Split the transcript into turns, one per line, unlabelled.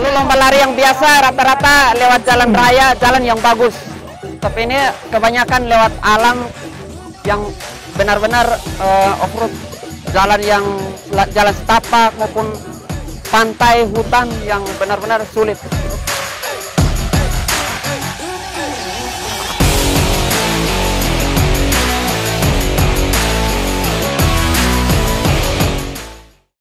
Kalau lomba lari yang biasa rata-rata lewat jalan raya, jalan yang bagus. Tapi ini kebanyakan lewat alam yang benar-benar uh, off-road. Jalan yang jalan setapak maupun pantai hutan yang benar-benar sulit.